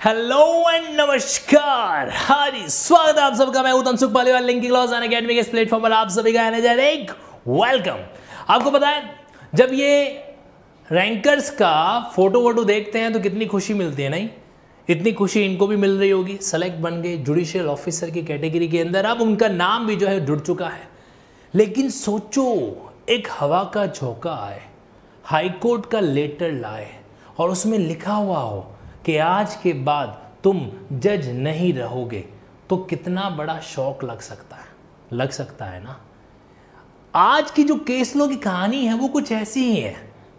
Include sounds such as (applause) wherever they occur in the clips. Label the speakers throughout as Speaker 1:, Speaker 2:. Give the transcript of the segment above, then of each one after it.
Speaker 1: Hello and नमस्कार। हारी, स्वागत आप सबका। मैं Uttam Sukh Paliwal link clause and academy के प्लेटफॉर्म पर आप सभी का एनर्जेटिक वेलकम आपको पता है, जब ये रैंकर्स का फ़ोटो वोटो देखते हैं तो कितनी खुशी मिलती है, नहीं? इतनी खुशी इनको भी मिल रही होगी। सेलेक्ट बन गए जुडिशियल ऑफिसर की कैटेगरी के अंदर। अब उनका नाम भी जो है जुड़ चुका है। लेकिन सोचो, एक हवा का झोंका आए, हाईकोर्ट का लेटर लाए, और उसमें लिखा हुआ हो कि आज के बाद तुम जज नहीं रहोगे तो कितना बड़ा शौक लग सकता है। लग सकता है ना? आज की जो केस लो की कहानी है, वो कुछ ऐसी ही है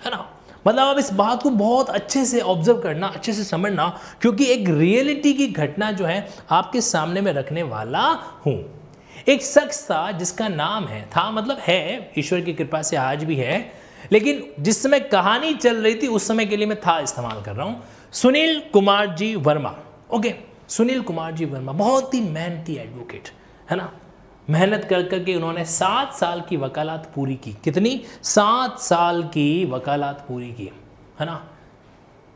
Speaker 1: है ना? मतलब अब इस बात को बहुत अच्छे से ऑब्ज़र्व करना, अच्छे से समझना, क्योंकि एक रियलिटी की घटना जो है, आपके सामने में रखने वाला हूँ। एक शख्स था, जिसका नाम है, था मतलब है, ईश्वर की कृपा से आज भी है, लेकिन जिस समय कहानी चल रही थी, उस समय के लिए मैं था इस्तेमाल कर रहा हूँ। सुनील कुमार जी वर्मा ओके सुनील कुमार जी वर्मा, बहुत ही मेहनती एडवोकेट है ना? मेहनत कर करके उन्होंने सात साल की वकालत पूरी की। कितनी? सात साल की वकालत पूरी की, है ना?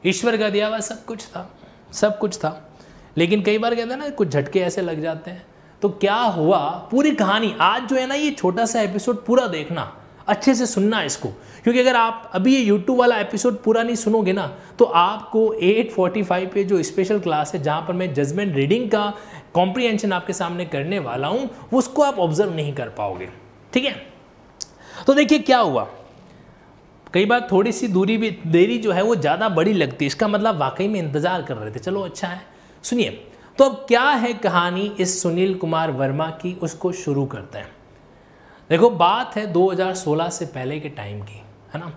Speaker 1: ईश्वर का दिया हुआ सब कुछ था, सब कुछ था। लेकिन कई बार कहते हैं ना, कुछ झटके ऐसे लग जाते हैं। तो क्या हुआ? पूरी कहानी, आज जो है ना, ये छोटा सा एपिसोड पूरा देखना। अच्छे से सुनना इसको। क्योंकि अगर आप अभी ये यूट्यूब वाला एपिसोड पूरा नहीं सुनोगे ना तो आपको 845 पे जो स्पेशल क्लास है, जहाँ पर मैं जजमेंट रीडिंग का कॉम्प्रीहेंशन आपके सामने करने वाला हूँ, उसको आप ऑब्ज़र्व नहीं कर पाओगे। ठीक है? तो देखिए क्या हुआ। कई बार थोड़ी सी दूरी भी, देरी जो है वो ज़्यादा बड़ी लगती है। इसका मतलब वाकई में इंतज़ार कर रहे थे। चलो अच्छा है। सुनिए। तो अब क्या है कहानी इस सुनील कुमार वर्मा की? उसको शुरू करते हैं। देखो, बात है 2016 से पहले के टाइम की, है ना?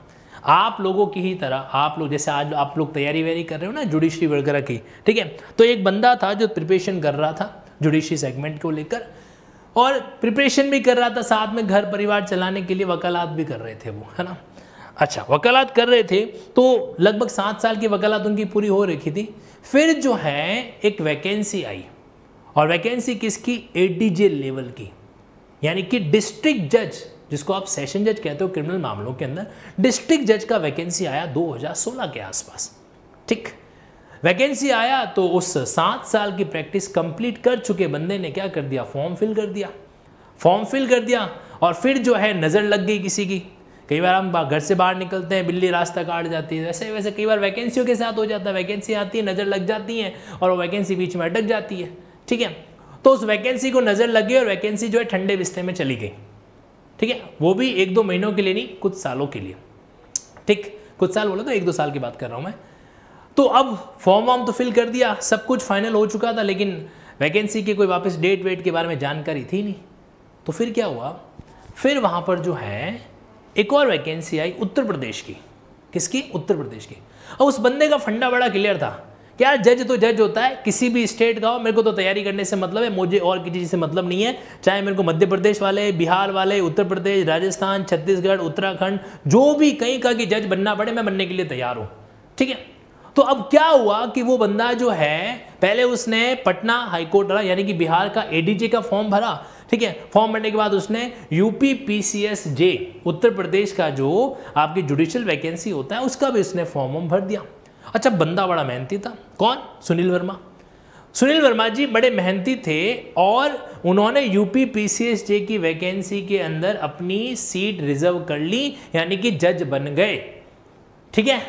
Speaker 1: आप लोगों की ही तरह, आप लोग, जैसे आज आप लोग तैयारी वैयारी कर रहे हो ना जुडिशरी वगैरह की, ठीक है? तो एक बंदा था जो प्रिपरेशन कर रहा था जुडिशरी सेगमेंट को लेकर, और प्रिपरेशन भी कर रहा था साथ में घर परिवार चलाने के लिए वकालत भी कर रहे थे वो, है ना? अच्छा वकालत कर रहे थे तो लगभग सात साल की वकालत उनकी पूरी हो रखी थी। फिर जो है, एक वैकेंसी आई, और वैकेंसी किसकी? ए लेवल की। यानी कि डिस्ट्रिक्ट जज जिसको आप सेशन जज कहते हो क्रिमिनल मामलों के अंदर डिस्ट्रिक्ट जज का वैकेंसी आया 2016 के आसपास। ठीक? वैकेंसी आया तो उस सात साल की प्रैक्टिस कंप्लीट कर चुके बंदे ने क्या कर दिया? फॉर्म फिल कर दिया। फॉर्म फिल कर दिया और फिर जो है नज़र लग गई किसी की। कई बार हम घर से बाहर निकलते हैं, बिल्ली रास्ता काट जाती है, वैसे वैसे कई बार वैकेंसियों के साथ हो जाता है। वैकेंसी आती है, नज़र लग जाती है और वैकेंसी बीच में अटक जाती है। ठीक है? तो उस वैकेंसी को नज़र लगी और वैकेंसी जो है ठंडे बिस्ते में चली गई। ठीक है? वो भी एक दो महीनों के लिए नहीं, कुछ सालों के लिए। ठीक? कुछ साल बोला तो एक दो साल की बात कर रहा हूँ मैं। तो अब फॉर्म वॉर्म तो फिल कर दिया, सब कुछ फाइनल हो चुका था, लेकिन वैकेंसी की कोई वापस डेट वेट के बारे में जानकारी थी नहीं। तो फिर क्या हुआ? फिर वहाँ पर जो है, एक और वैकेंसी आई उत्तर प्रदेश की। किसकी? उत्तर प्रदेश की। अब उस बंदे का फंडा बड़ा क्लियर था। क्या जज तो जज होता है, किसी भी स्टेट का हो, मेरे को तो तैयारी करने से मतलब है, मुझे और किसी चीज़ से मतलब नहीं है। चाहे मेरे को मध्य प्रदेश वाले, बिहार वाले, उत्तर प्रदेश, राजस्थान, छत्तीसगढ़, उत्तराखंड, जो भी कहीं का कि जज बनना पड़े, मैं बनने के लिए तैयार हूँ। ठीक है? तो अब क्या हुआ कि वो बंदा जो है, पहले उसने पटना हाईकोर्ट यानी कि बिहार का एडीजे का फॉर्म भरा। ठीक है? फॉर्म भरने के बाद उसने यूपी पीसीएस जे उत्तर प्रदेश का जो आपकी जुडिशियल वैकेंसी होता है, उसका भी उसने फॉर्म भर दिया। अच्छा बंदा बड़ा मेहनती था। कौन? सुनील वर्मा। सुनील वर्मा जी बड़े मेहनती थे और उन्होंने यूपी पीसीएस जे की वैकेंसी के अंदर अपनी सीट रिज़र्व कर ली, यानी कि जज बन गए। ठीक है?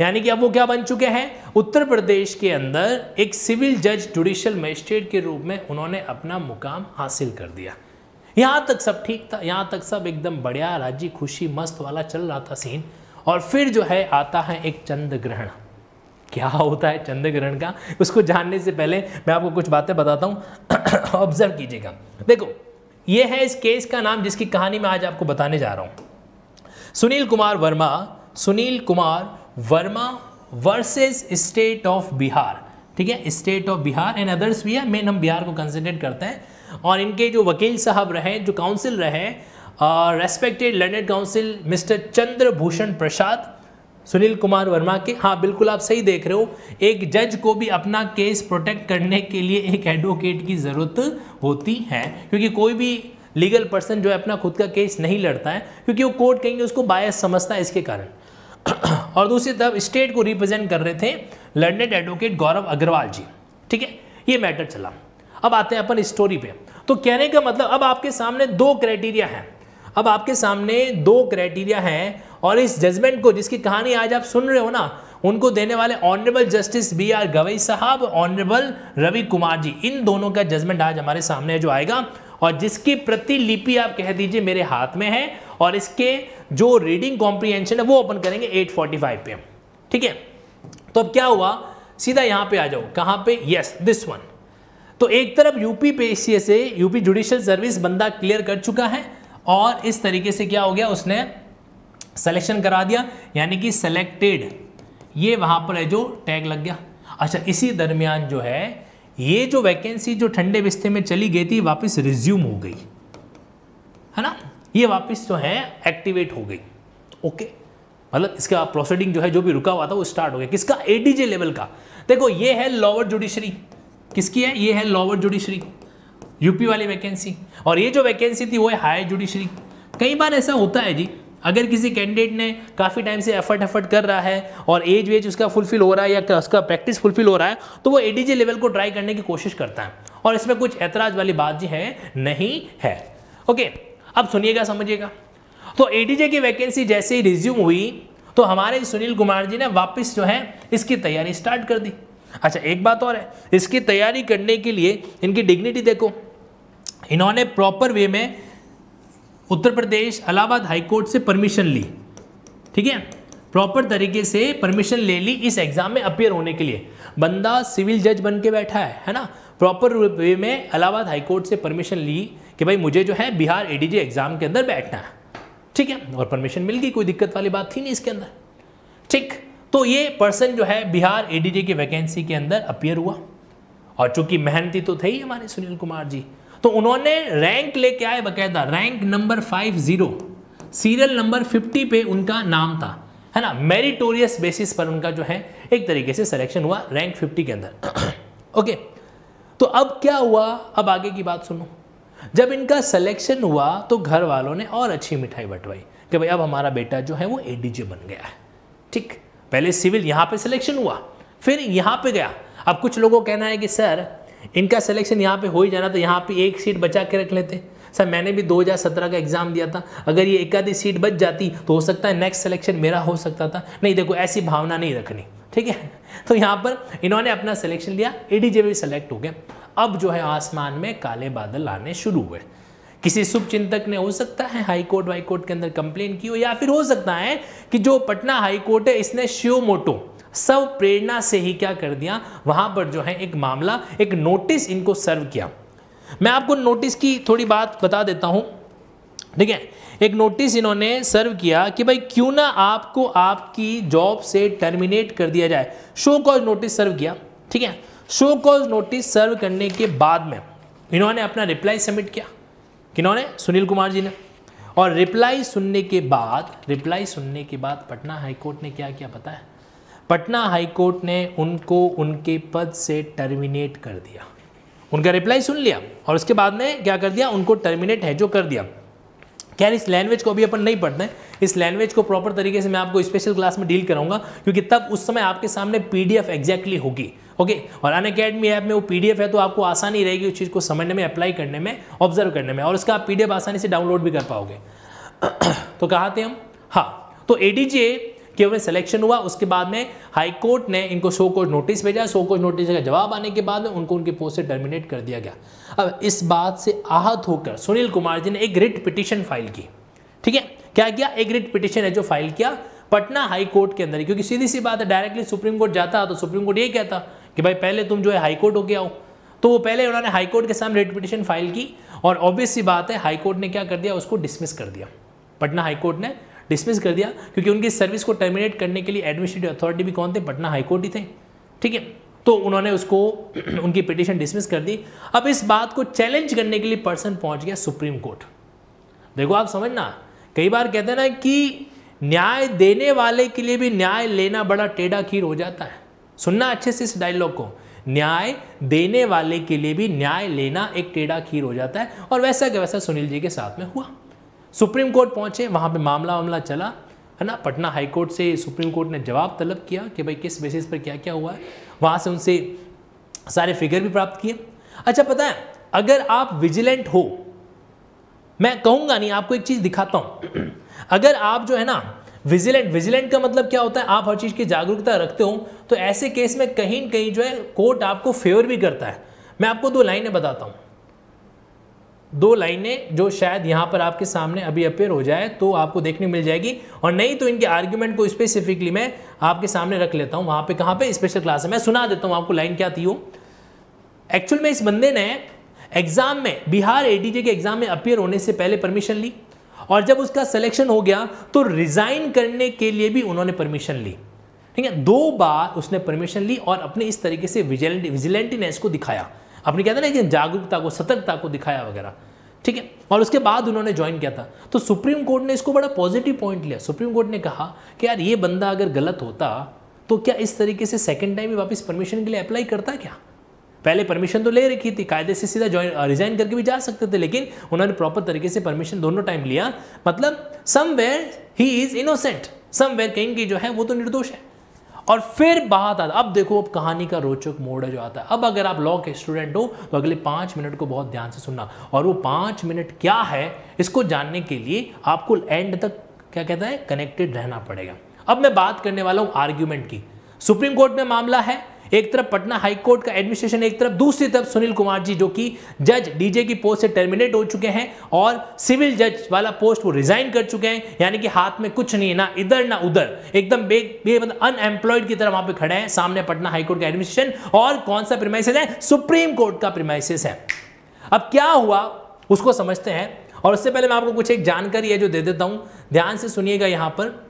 Speaker 1: यानी कि अब वो क्या बन चुके हैं? उत्तर प्रदेश के अंदर एक सिविल जज जुडिशियल मजिस्ट्रेट के रूप में उन्होंने अपना मुकाम हासिल कर दिया। यहाँ तक सब ठीक था, यहाँ तक सब एकदम बढ़िया, राज़ी, खुशी, मस्त वाला चल रहा था सीन और फिर जो है, आता है एक चंद्र ग्रहण क्या होता है चंद्र ग्रहण का? उसको जानने से पहले मैं आपको कुछ बातें बताता हूँ। ऑब्ज़र्व (coughs) कीजिएगा। देखो, ये है इस केस का नाम जिसकी कहानी मैं आज आपको बताने जा रहा हूँ। Sunil Kumar Verma, Sunil Kumar Verma versus state of Bihar ठीक है? State of Bihar and others भी है। मेन हम बिहार को कंसिडर करते हैं। और इनके जो वकील साहब रहे, जो काउंसिल रहे respected learned council mister Chandrabhushan Prasad Sunil Kumar Verma के। हाँ बिल्कुल आप सही देख रहे हो। एक जज को भी अपना केस प्रोटेक्ट करने के लिए एक एडवोकेट की ज़रूरत होती है, क्योंकि कोई भी लीगल पर्सन जो है अपना खुद का केस नहीं लड़ता है, क्योंकि वो कोर्ट कहेंगे उसको बायस समझता है इसके कारण। (clears throat) और दूसरी तरफ़ स्टेट को रिप्रेजेंट कर रहे थे लर्नेड एडवोकेट गौरव अग्रवाल जी। ठीक है, ये मैटर चला। अब आते हैं अपन स्टोरी पे। तो कहने का मतलब अब आपके सामने दो क्राइटेरिया हैं। अब आपके सामने दो क्राइटेरिया हैं और इस जजमेंट को जिसकी कहानी आज आप सुन रहे हो ना, उनको देने वाले honourable justice B R Gavai साहब ऑनरेबल रवि कुमार जी, इन दोनों का जजमेंट आज हमारे सामने जो आएगा। और जिसकी प्रतिलिपि आप कह दीजिए मेरे हाथ में है, और इसके जो रीडिंग कॉम्प्रीहेंशन है, वो ओपन करेंगे 845 पे ठीक है? तो अब क्या हुआ? सीधा यहाँ पे आ जाओ। कहाँ पे? यस दिस वन तो एक तरफ़ यूपी पे से यूपी जुडिशियल सर्विस बंदा क्लियर कर चुका है, और इस तरीके से क्या हो गया? उसने सिलेक्शन करा दिया, यानी कि सेलेक्टेड ये वहाँ पर है जो टैग लग गया। अच्छा इसी दरमियान जो है, ये जो वैकेंसी जो ठंडे बिस्ते में चली गई थी, वापस रिज्यूम हो गई। है ना? ये वापस जो है एक्टिवेट हो गई। ओके मतलब इसका प्रोसीडिंग जो है, जो भी रुका हुआ था, वो स्टार्ट हो गया। किसका? एडीजे लेवल का। देखो, ये है लोअर जुडिशरी किसकी है? ये है लोअर जुडिशरी यूपी वाली वैकेंसी और ये जो वैकेंसी थी, वो है हायर जुडिशरी कई बार ऐसा होता है जी अगर किसी कैंडिडेट ने काफ़ी टाइम से एफर्ट एफर्ट कर रहा है और एज वेज उसका फुलफिल हो रहा है या उसका प्रैक्टिस फुलफिल हो रहा है तो वो एडीजे लेवल को ट्राई करने की कोशिश करता है। और इसमें कुछ ऐतराज वाली बात जी है, नहीं है। ओके अब सुनिएगा, समझिएगा। तो एडीजे की वैकेंसी जैसे ही रिज्यूम हुई तो हमारे सुनील कुमार जी ने वापस जो है, इसकी तैयारी स्टार्ट कर दी। अच्छा एक बात और है, इसकी तैयारी करने के लिए इनकी डिग्निटी देखो। इन्होंने प्रॉपर वे में उत्तर प्रदेश इलाहाबाद हाईकोर्ट से परमिशन ली। ठीक है? प्रॉपर तरीके से परमिशन ले ली इस एग्ज़ाम में अपियर होने के लिए। बंदा सिविल जज बन के बैठा है है ना? प्रॉपर वे में इलाहाबाद हाईकोर्ट से परमिशन ली कि भाई मुझे जो है बिहार एडीजे एग्ज़ाम के अंदर बैठना है। ठीक है? और परमिशन मिल गई, कोई दिक्कत वाली बात थी नहीं इसके अंदर। ठीक? तो ये पर्सन जो है बिहार एडीजे की वैकेंसी के अंदर अपियर हुआ। और चूँकि मेहनती तो थे ही हमारे सुनील कुमार जी तो उन्होंने रैंक लेके आए बकायदा। Rank number five zero serial number fifty पे उनका नाम था। है ना? मेरिटोरियस बेसिस पर उनका जो है, एक तरीके से सिलेक्शन हुआ रैंक फिफ्टी के अंदर। (clears throat) ओके तो अब क्या हुआ? अब आगे की बात सुनो। जब इनका सिलेक्शन हुआ तो घर वालों ने और अच्छी मिठाई बंटवाई कि भाई अब हमारा बेटा जो है, वो एडीजे बन गया है। ठीक। पहले सिविल यहाँ पे सिलेक्शन हुआ, फिर यहाँ पे गया। अब कुछ लोगों कहना है कि, सर इनका सिलेक्शन यहाँ पे हो ही जाना तो यहाँ पे एक सीट बचा के रख लेते। सर, मैंने भी 2017 का एग्ज़ाम दिया था। अगर ये एक आधी सीट बच जाती तो हो सकता है नेक्स्ट सिलेक्शन मेरा हो सकता था। नहीं, देखो, ऐसी भावना नहीं रखनी, ठीक है? (laughs) तो यहाँ पर इन्होंने अपना सिलेक्शन लिया एडीजे भी सेलेक्ट हो गए अब जो है, आसमान में काले बादल आने शुरू हुए। किसी शुभ चिंतक ने, हो सकता है हाई कोर्ट, वाई कोर्ट के अंदर कंप्लेन की हो, या फिर हो सकता है कि जो पटना हाई कोर्ट है, इसने शिव मोटो सब प्रेरणा से ही क्या कर दिया, वहाँ पर जो है एक मामला, एक नोटिस इनको सर्व किया। मैं आपको नोटिस की थोड़ी बात बता देता हूँ। ठीक है, एक नोटिस इन्होंने सर्व किया कि भाई क्यों ना आपको आपकी जॉब से टर्मिनेट कर दिया जाए। शो कॉज नोटिस सर्व किया। ठीक है शो कॉज नोटिस सर्व करने के बाद में इन्होंने अपना रिप्लाई सबमिट किया। किन्होंने? सुनील कुमार जी ने। और रिप्लाई सुनने के बाद रिप्लाई सुनने के बाद पटना हाईकोर्ट ने क्या किया पता है पटना हाईकोर्ट ने उनको उनके पद से टर्मिनेट कर दिया। उनका रिप्लाई सुन लिया और उसके बाद में क्या कर दिया? उनको टर्मिनेट है, जो कर दिया। क्या इस लैंग्वेज को अभी अपन नहीं पढ़ते हैं। इस लैंग्वेज को प्रॉपर तरीके से मैं आपको स्पेशल क्लास में डील कराऊँगा, क्योंकि तब उस समय आपके सामने पीडीएफ एग्जैक्टली होगी ओके और अन अकेडमी ऐप में वो पीडीएफ है तो आपको आसानी रहेगी उस चीज़ को समझने में अप्लाई करने में ऑब्ज़र्व करने में, और उसका आप पीडीएफ आसानी से डाउनलोड भी कर पाओगे। (clears throat) तो कहा थे हम? हाँ तो एडीजे कि उन्हें सिलेक्शन हुआ, उसके बाद में हाई कोर्ट ने इनको शो कोर्ट नोटिस भेजा। शो कोर्ट नोटिस का जवाब आने के बाद में उनको उनके पोस्ट से टर्मिनेट कर दिया गया। अब इस बात से आहत होकर सुनील कुमार जी ने एक रिट पिटिशन फ़ाइल की। ठीक है? क्या किया? एक रिट पिटिशन है जो फ़ाइल किया पटना हाई कोर्ट के अंदर क्योंकि सीधी सी बात है डायरेक्टली सुप्रीम कोर्ट जाता तो सुप्रीम कोर्ट ये कहता कि भाई पहले तुम जो है हाई कोर्ट होके आओ। तो वो पहले उन्होंने हाई कोर्ट के सामने रिट पिटिशन फ़ाइल की और ऑब्वियस सी बात है हाई कोर्ट ने क्या कर दिया? उसको डिसमिस कर दिया। पटना हाई कोर्ट ने डिसमिस कर दिया, क्योंकि उनकी सर्विस को टर्मिनेट करने के लिए एडमिनिस्ट्रेटिव अथॉरिटी भी कौन थे? पटना हाईकोर्ट ही थे। ठीक है? तो उन्होंने उसको, (clears throat) उनकी पिटिशन डिसमिस कर दी। अब इस बात को चैलेंज करने के लिए पर्सन पहुँच गया सुप्रीम कोर्ट देखो आप समझना, कई बार कहते हैं ना कि न्याय देने वाले के लिए भी न्याय लेना बड़ा टेढ़ा खीर हो जाता है। सुनना अच्छे से इस डायलॉग को। न्याय देने वाले के लिए भी न्याय लेना एक टेढ़ा खीर हो जाता है, और वैसा का वैसा सुनील जी के साथ में हुआ। सुप्रीम कोर्ट पहुँचे, वहाँ पे मामला वामला चला, है ना? पटना हाई कोर्ट से सुप्रीम कोर्ट ने जवाब तलब किया कि भाई किस बेसिस पर क्या क्या हुआ है। वहाँ से उनसे सारे फिगर भी प्राप्त किए। अच्छा पता है, अगर आप विजिलेंट हो, मैं कहूँगा नहीं, आपको एक चीज़ दिखाता हूँ। अगर आप जो है ना विजिलेंट विजिलेंट का मतलब क्या होता है? आप हर चीज़ की जागरूकता रखते हो तो ऐसे केस में कहीं कहीं जो है, कोर्ट आपको फेवर भी करता है। मैं आपको दो लाइनें बताता हूँ। दो लाइनें जो शायद यहाँ पर आपके सामने अभी अपेयर हो जाए तो आपको देखने मिल जाएगी। और नहीं तो इनके आर्ग्यूमेंट को स्पेसिफिकली मैं आपके सामने रख लेता हूँ। वहाँ पे कहाँ पे स्पेशल क्लास है? मैं सुना देता हूँ आपको लाइन क्या थी वो। एक्चुअल में इस बंदे ने एग्ज़ाम में बिहार एडीजे के एग्ज़ाम में अपेयर होने से पहले परमिशन ली। और जब उसका सिलेक्शन हो गया तो रिजाइन करने के लिए भी उन्होंने परमिशन ली। ठीक है? दो बार उसने परमिशन ली और अपने इस तरीके से विजिलेंट विजिलेंटीनेस को दिखाया। अपने कहते हैं ना जागरूकता को, सतर्कता को दिखाया वगैरह। ठीक है? और उसके बाद उन्होंने ज्वाइन किया था। तो सुप्रीम कोर्ट ने इसको बड़ा पॉजिटिव पॉइंट लिया। सुप्रीम कोर्ट ने कहा कि यार, ये बंदा अगर गलत होता तो क्या इस तरीके से सेकेंड टाइम ही वापस परमिशन के लिए अप्लाई करता क्या? पहले परमिशन तो ले रखी थी, कायदे से सीधा ज्वाइन रिजाइन करके भी जा सकते थे, लेकिन उन्होंने प्रॉपर तरीके से परमिशन दोनों टाइम लिया। मतलब somewhere he is innocent somewhere कहीं की जो है, वो तो निर्दोष है। और फिर बात आता, अब देखो, अब कहानी का रोचक मोड़ जो आता है। अब अगर आप लॉ के स्टूडेंट हो तो अगले पाँच मिनट को बहुत ध्यान से सुनना। और वो पाँच मिनट क्या है, इसको जानने के लिए आपको एंड तक क्या कहता है कनेक्टेड रहना पड़ेगा। अब मैं बात करने वाला हूँ आर्ग्यूमेंट की। सुप्रीम कोर्ट में मामला है एक तरफ़ पटना हाई कोर्ट का एडमिनिस्ट्रेशन, एक तरफ़ दूसरी तरफ़ सुनील कुमार जी, जो कि जज, डीजे की पोस्ट से टर्मिनेट हो चुके हैं और सिविल जज वाला पोस्ट वो रिजाइन कर चुके हैं। यानी कि हाथ में कुछ नहीं है, ना इधर, ना उधर। एकदम बे मतलब अनएम्प्लॉयड की तरह वहाँ पे खड़े हैं। सामने पटना हाईकोर्ट का एडमिनिस्ट्रेशन और कौन सा प्रिमाइसिस है? सुप्रीम कोर्ट का प्रिमाइसिस है। अब क्या हुआ, उसको समझते हैं। और उससे पहले मैं आपको कुछ एक जानकारी है जो दे देता हूँ। ध्यान से सुनिएगा यहाँ पर।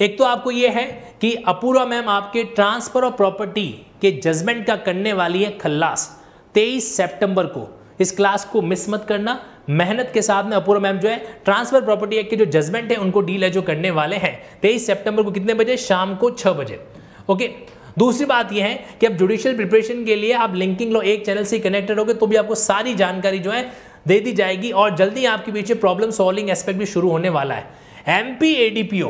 Speaker 1: एक तो आपको यह है कि अपूर्वा मैम आपके ट्रांसफ़र ऑफ़ प्रॉपर्टी के जजमेंट का करने वाली है खल्लास 23 सितंबर को। इस क्लास को मिस मत करना। मेहनत के साथ में अपूर्वा मैम जो है, ट्रांसफ़र प्रॉपर्टी एक्ट के जो जजमेंट है, उनको डील है जो करने वाले हैं। तेईस सेप्टेम्बर को कितने बजे? शाम को छह बजे। ओके? दूसरी बात यह है कि अब जुडिशियल प्रिपरेशन के लिए आप लिंकिंग लो एक चैनल से कनेक्टेड होगे तो भी आपको सारी जानकारी जो है दे दी जाएगी और जल्दी आपके पीछे प्रॉब्लम सॉल्विंग एस्पेक्ट भी शुरू होने वाला है। एम पी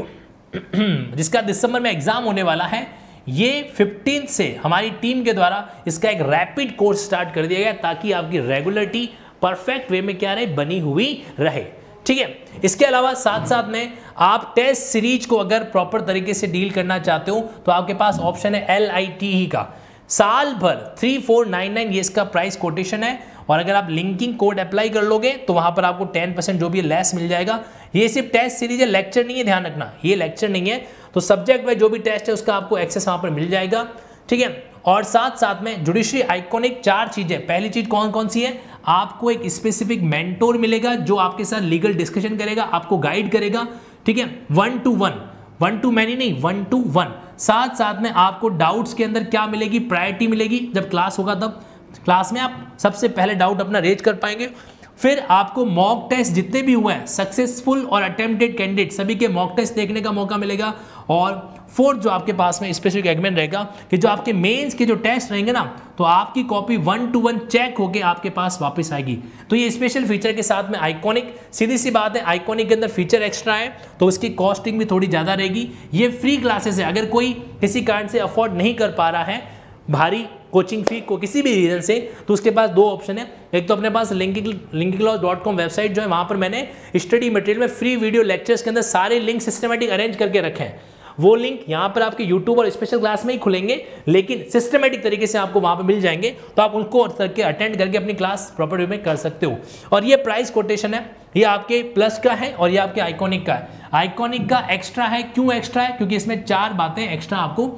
Speaker 1: (clears throat) जिसका दिसंबर में एग्ज़ाम होने वाला है, ये 15 से हमारी टीम के द्वारा इसका एक रैपिड कोर्स स्टार्ट कर दिया गया ताकि आपकी रेगुलरिटी परफेक्ट वे में क्या रहे, बनी हुई रहे। ठीक है? इसके अलावा साथ साथ में आप टेस्ट सीरीज़ को अगर प्रॉपर तरीके से डील करना चाहते हो तो आपके पास ऑप्शन है एल आई टी ही का। साल भर थ्री फोर नाइन नाइन ये इसका प्राइस कोटेशन है और अगर आप लिंकिंग कोड अप्लाई कर लोगे तो वहाँ पर आपको टेन परसेंट जो भी लेस मिल जाएगा। ये सिर्फ़ टेस्ट सीरीज़ है लेक्चर नहीं है, ध्यान रखना। ये लेक्चर नहीं है। तो सब्जेक्ट में जो भी टेस्ट है, उसका आपको एक्सेस वहाँ पर मिल जाएगा। ठीक है? और साथ साथ में जुडिशरी आइकॉनिक चार चीज़ें। पहली चीज़ कौन कौन सी है? आपको एक स्पेसिफिक मेंटोर मिलेगा, जो आपके साथ लीगल डिस्कशन करेगा, आपको गाइड करेगा। ठीक है? One to one one to many नहीं वन टू वन साथ साथ में आपको डाउट्स के अंदर क्या मिलेगी? प्रायोरिटी मिलेगी। जब क्लास होगा तब। क्लास में आप सबसे पहले डाउट अपना रेज कर पाएँगे। फिर आपको मॉक टेस्ट जितने भी हुए हैं सक्सेसफुल और अटेम्प्टेड कैंडिडेट सभी के मॉक टेस्ट देखने का मौका मिलेगा। और फोर्थ जो आपके पास में स्पेसिफिक एगमेंट रहेगा कि जो आपके मेंस के जो टेस्ट रहेंगे ना तो आपकी copy one to one check होके आपके पास वापस आएगी। तो ये स्पेशल फीचर के साथ में आइकॉनिक सीधी सी बात है आइकॉनिक के अंदर फीचर एक्स्ट्रा है तो उसकी कॉस्टिंग भी थोड़ी ज़्यादा रहेगी। ये फ्री क्लासेस है। अगर कोई किसी कारण से अफोर्ड नहीं कर पा रहा है, भारी कोचिंग फ़ी को किसी भी रीजन से तो उसके पास दो ऑप्शन है। एक तो अपने पास लिंकिंग कॉम वेबसाइट जो है, वहाँ पर मैंने स्टडी मटेरियल में फ्री वीडियो लेक्चर्स के अंदर सारे लिंक सिस्टमेटिक अरेंज करके रखे हैं। वो लिंक यहाँ पर आपके यूट्यूब और स्पेशल क्लास में ही खुलेंगे, लेकिन सिस्टमेटिक तरीके से आपको वहाँ पर मिल जाएँगे तो आप उनको करके अटेंड करके अपनी क्लास प्रॉपर वे में कर सकते हो। और ये प्राइस कोटेशन है, ये आपके प्लस का है और ये आपके आइकॉनिक का है। आइकॉनिक का एक्स्ट्रा है, क्यों एक्स्ट्रा है? क्योंकि इसमें चार बातें एक्स्ट्रा आपको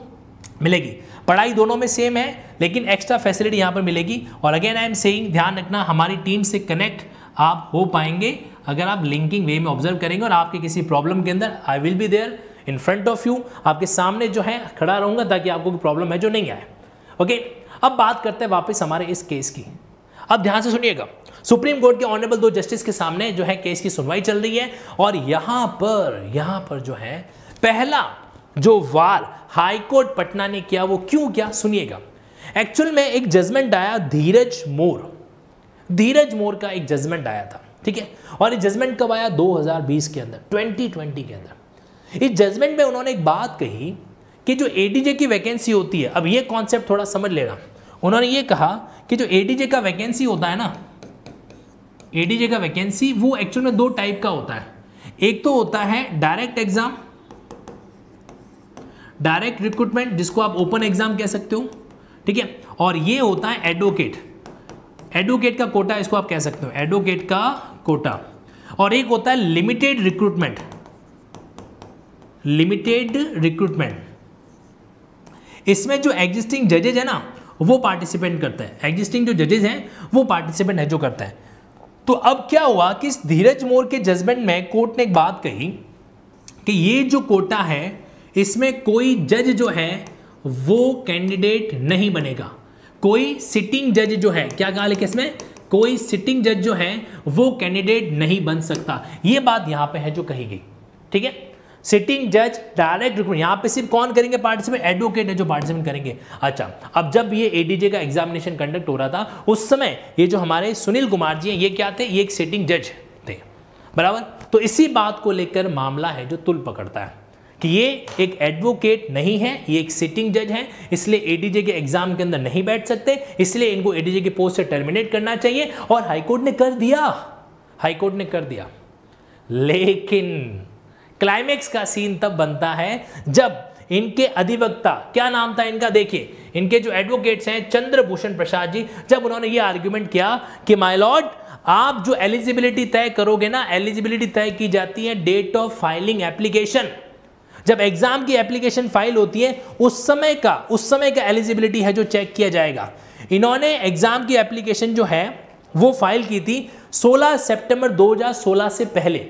Speaker 1: मिलेगी। पढ़ाई दोनों में सेम है, लेकिन एक्स्ट्रा फैसिलिटी यहाँ पर मिलेगी। और अगेन आई एम सेइंग ध्यान रखना, हमारी टीम से कनेक्ट आप हो पाएँगे। अगर आप लिंकिंग वे में ऑब्ज़र्व करेंगे और आपके किसी प्रॉब्लम के अंदर I will be there in front of you आपके सामने जो है, खड़ा रहूँगा ताकि आपको कोई प्रॉब्लम है जो नहीं आए। ओके अब बात करते हैं वापस हमारे इस केस की। अब ध्यान से सुनिएगा। सुप्रीम कोर्ट के ऑनरेबल दो जस्टिस के सामने जो है केस की सुनवाई चल रही है। और यहाँ पर यहाँ पर जो है, पहला जो वार हाईकोर्ट पटना ने किया, वो क्यों किया? सुनिएगा। एक्चुअल में एक जजमेंट आया धीरज मोर। धीरज मोर का एक जजमेंट आया था, ठीक है? और ये जजमेंट कब आया? 2020 के अंदर 2020 के अंदर। इस जजमेंट में उन्होंने एक बात कही कि जो एडीजे की वैकेंसी होती है, अब ये कॉन्सेप्ट थोड़ा समझ लेना। उन्होंने ये कहा कि जो एडीजे का वैकेंसी होता है ना एडीजे का वैकेंसी, वो एक्चुअल में दो टाइप का होता है। एक तो होता है डायरेक्ट एग्ज़ाम डायरेक्ट रिक्रूटमेंट, जिसको आप ओपन एग्ज़ाम कह सकते हो, ठीक है? और ये होता है एडवोकेट एडवोकेट का कोटा इसको आप कह सकते हो. एडवोकेट का कोटा. और एक होता है लिमिटेड रिक्रूटमेंट लिमिटेड रिक्रूटमेंट इसमें जो एग्जिस्टिंग जजेज है ना, वो पार्टिसिपेंट करता है. एग्जिस्टिंग जो जजेज हैं, वो पार्टिसिपेंट है, जो करता है. तो अब क्या हुआ कि धीरज मोर के जजमेंट में कोर्ट ने एक बात कही कि ये जो कोटा है इसमें कोई जज जो है, वो कैंडिडेट नहीं बनेगा। कोई सिटिंग जज जो है, क्या कहा लिखे इसमें? कोई सिटिंग जज जो है, वो कैंडिडेट नहीं बन सकता। ये बात यहाँ पे है जो कही गई, ठीक है? सिटिंग जज डायरेक्ट रिक्रूटमेंट यहाँ पे सिर्फ़ कौन करेंगे पार्टिसिपेट एडवोकेट है जो पार्टिसिपेट करेंगे। अच्छा अब जब ये एडीजे का एग्जामिनेशन कंडक्ट हो रहा था, उस समय ये जो हमारे सुनील कुमार जी हैं, ये क्या थे? ये एक सिटिंग जज थे, बराबर? तो इसी बात को लेकर मामला है जो तुल पकड़ता है। कि ये एक एडवोकेट नहीं है, ये एक सिटिंग जज है, इसलिए एडीजे के एग्ज़ाम के अंदर नहीं बैठ सकते, इसलिए इनको एडीजे की पोस्ट से टर्मिनेट करना चाहिए और हाईकोर्ट ने कर दिया। हाईकोर्ट ने कर दिया। लेकिन क्लाइमेक्स का सीन तब बनता है जब इनके अधिवक्ता, क्या नाम था इनका? देखिए, इनके जो एडवोकेट्स हैं, चंद्रभूषण प्रसाद जी, जब उन्होंने ये आर्ग्यूमेंट किया कि माय लॉर्ड आप जो एलिजिबिलिटी तय करोगे ना एलिजिबिलिटी तय की जाती है डेट ऑफ़ फाइलिंग एप्लीकेशन जब एग्ज़ाम की एप्लीकेशन फ़ाइल होती है, उस समय का, उस समय का एलिजिबिलिटी है जो चेक किया जाएगा। इन्होंने एग्ज़ाम की एप्लीकेशन जो है, वो फ़ाइल की थी 16 सितंबर 2016 से पहले।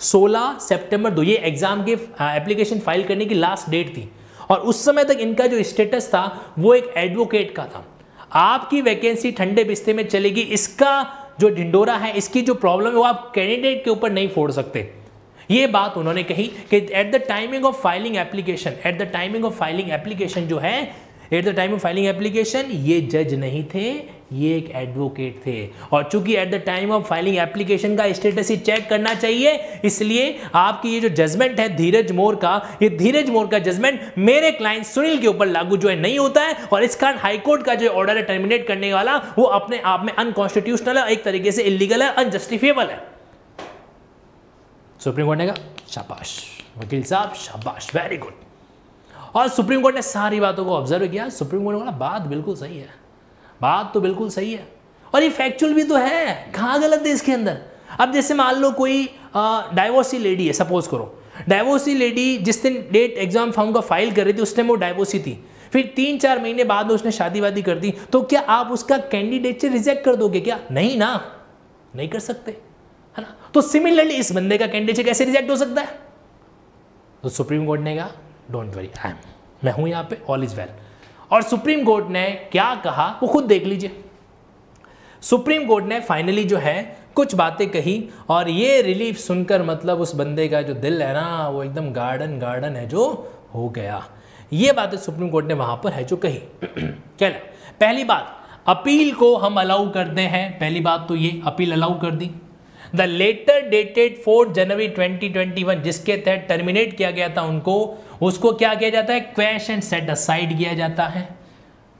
Speaker 1: 16 सितंबर दो, ये एग्ज़ाम के एप्लीकेशन फ़ाइल करने की लास्ट डेट थी। और उस समय तक इनका जो स्टेटस था, वो एक एडवोकेट का था। आपकी वैकेंसी ठंडे बिस्ते में चलेगी, इसका जो ढिंडोरा है, इसकी जो प्रॉब्लम है, वो आप कैंडिडेट के ऊपर नहीं फोड़ सकते। ये बात उन्होंने कही कि at the timing of filing application at the timing of filing application जो है at the time of filing application ये जज नहीं थे, ये एक एडवोकेट थे। और चूँकि at the time of filing application का स्टेटस ही चेक करना चाहिए, इसलिए आपकी ये जो जजमेंट है धीरज मोर का, ये धीरज मोर का जजमेंट मेरे क्लाइंट सुनील के ऊपर लागू जो है नहीं होता है, और इस कारण हाईकोर्ट का जो ऑर्डर है टर्मिनेट करने वाला, वो अपने आप में अनकॉन्स्टिट्यूशनल है, एक तरीके से इलीगल है अनजस्टिफिएबल है। सुप्रीम कोर्ट ने कहा, शाबाश। वकील साहब, शाबाश वेरी गुड और सुप्रीम कोर्ट ने सारी बातों को ऑब्ज़र्व किया। सुप्रीम कोर्ट ने बोला, बात बिल्कुल सही है। बात तो बिल्कुल सही है। और ये फैक्चुअल भी तो है। कहाँ गलत है इसके अंदर? अब जैसे मान लो कोई डाइवोर्सी लेडी है सपोज़ करो। डाइवोर्सी लेडी जिस दिन डेट एग्ज़ाम फॉर्म का फ़ाइल कर रही थी, उस टाइम वो डाइवोर्सी थी। फिर तीन चार महीने बाद उसने शादी वादी कर दी। तो क्या आप उसका कैंडिडेट से रिजेक्ट कर दोगे क्या? नहीं ना। नहीं कर सकते। है ना? तो सिमिलरली इस बंदे का कैंडिडेट कैसे रिजेक्ट हो सकता है? तो सुप्रीम कोर्ट ने कहा डोंट वरी आई एम मैं हूँ यहाँ पे ऑल इज़ वेल और सुप्रीम कोर्ट ने क्या कहा? वो खुद देख लीजिए। सुप्रीम कोर्ट ने फाइनली जो है, कुछ बातें कही और ये रिलीफ सुनकर मतलब उस बंदे का जो दिल है ना, वो एकदम गार्डन गार्डन है जो हो गया। ये बातें सुप्रीम कोर्ट ने वहाँ पर है जो कही। (clears throat) क्या पहली बात, अपील को हम अलाउ करते हैं। पहली बात तो ये, अपील अलाउ कर दी। The letter dated fourth January 2021 जिसके तहत टर्मिनेट किया गया था उनको, उसको क्या किया जाता है? क्वेश एंड सेट असाइड किया जाता है।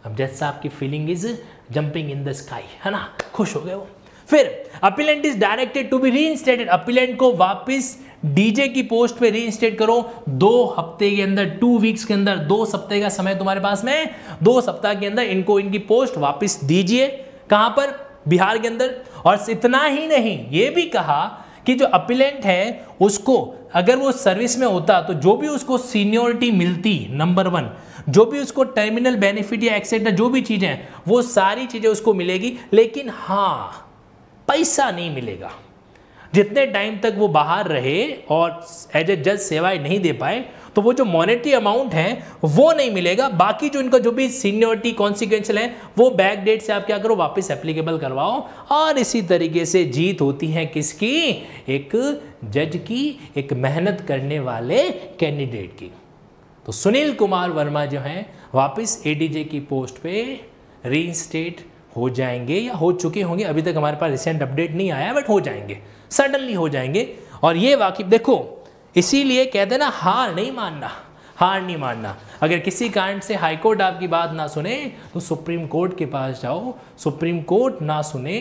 Speaker 1: अब जज साहब की feeling is jumping in the sky है ना? खुश हो गए वो। फिर appellant is directed to be reinstated appellant को वापस डीजे की पोस्ट पे री इंस्टेट करो। दो हफ़्ते के अंदर टू वीक्स के अंदर, दो सप्ताह का समय तुम्हारे पास में दो सप्ताह के अंदर इनको इनकी पोस्ट वापस दीजिए। कहाँ पर? बिहार के अंदर। और इतना ही नहीं, ये भी कहा कि जो अपीलेंट है, उसको अगर वो सर्विस में होता तो जो भी उसको सीनियोरिटी मिलती नंबर वन जो भी उसको टर्मिनल बेनिफिट या एक्सेट्रा जो भी चीज़ें वो सारी चीज़ें उसको मिलेगी। लेकिन हाँ पैसा नहीं मिलेगा। जितने टाइम तक वो बाहर रहे और एज ए जज सेवाएँ नहीं दे पाए तो वो जो मॉनेटरी अमाउंट है, वो नहीं मिलेगा। बाकी जो इनका जो भी सीनियोरिटी कॉन्सिक्वेंशियल है, वो बैक डेट से आप क्या करो, वापस एप्लीकेबल करवाओ। और इसी तरीके से जीत होती है किसकी? एक जज की, एक मेहनत करने वाले कैंडिडेट की। तो सुनील कुमार वर्मा जो हैं, वापस एडीजे की पोस्ट पे री हो जाएँगे या हो चुके होंगे। अभी तक हमारे पास रिसेंट अपडेट नहीं आया बट हो जाएँगे। सडनली हो जाएँगे। और ये वाकिफ, देखो इसीलिए कहते हैं ना, हार नहीं मानना, हार नहीं मानना। अगर किसी कारण से हाई कोर्ट आपकी बात ना सुने तो सुप्रीम कोर्ट के पास जाओ, सुप्रीम कोर्ट ना सुने,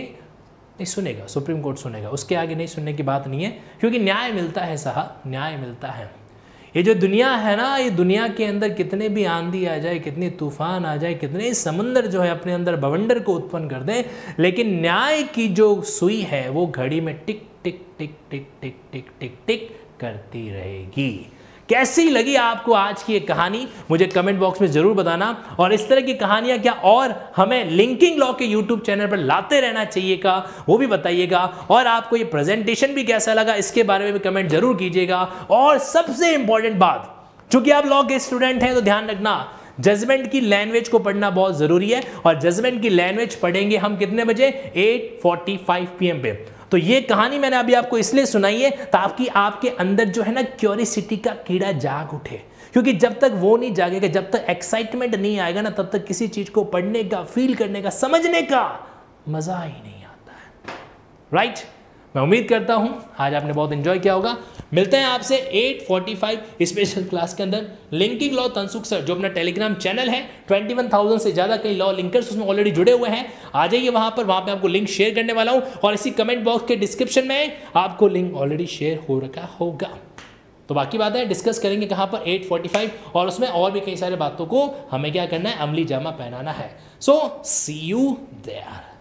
Speaker 1: नहीं सुनेगा, सुप्रीम कोर्ट सुनेगा। उसके आगे नहीं सुनने की बात नहीं है, क्योंकि न्याय मिलता है साहब, न्याय मिलता है। ये जो दुनिया है ना, ये दुनिया के अंदर कितने भी आंधी आ जाए, कितने तूफ़ान आ जाए, कितने समंदर जो है अपने अंदर बवंडर को उत्पन्न कर दे, लेकिन न्याय की जो सुई है, वो घड़ी में टिक टिक टिक टिक टिक टिक टिक टिक करती रहेगी। कैसी लगी आपको आज की ये कहानी? मुझे कमेंट बॉक्स में ज़रूर बताना। और इस तरह की कहानियाँ क्या और हमें लिंकिंग लॉ के यूट्यूब चैनल पर लाते रहना चाहिएगा वो भी बताइएगा। और आपको ये प्रेजेंटेशन भी कैसा लगा, इसके बारे में भी कमेंट ज़रूर कीजिएगा। और सबसे इंपॉर्टेंट बात, चूँकि आप लॉ के स्टूडेंट हैं तो ध्यान रखना जजमेंट की लैंग्वेज को पढ़ना बहुत ज़रूरी है। और जजमेंट की लैंग्वेज पढ़ेंगे हम कितने बजे? 8:45 पीएम पे। तो ये कहानी मैंने अभी आपको इसलिए सुनाई है ताकि आपके अंदर जो है ना क्यूरिसिटी का कीड़ा जाग उठे। क्योंकि जब तक वो नहीं जागेगा, जब तक एक्साइटमेंट नहीं आएगा ना, तब तक किसी चीज़ को पढ़ने का फील करने का, समझने का मज़ा ही नहीं आता है। Right right? मैं उम्मीद करता हूँ आज आपने बहुत एंजॉय किया होगा। मिलते हैं आपसे 845 स्पेशल क्लास के अंदर। लिंकिंग लॉ तनसुख सर जो अपना टेलीग्राम चैनल है 21,000 से ज़्यादा कई लॉ लिंकर्स उसमें ऑलरेडी जुड़े हुए हैं। आ जाइए वहाँ पर वहाँ पे आपको लिंक शेयर करने वाला हूँ और इसी कमेंट बॉक्स के डिस्क्रिप्शन में आपको लिंक ऑलरेडी शेयर हो रखा होगा। तो बाकी बात है डिस्कस करेंगे कहाँ पर 845 और उसमें और भी कई सारे बातों को हमें क्या करना है अमली जामा पहनाना है। सो सी यू देयर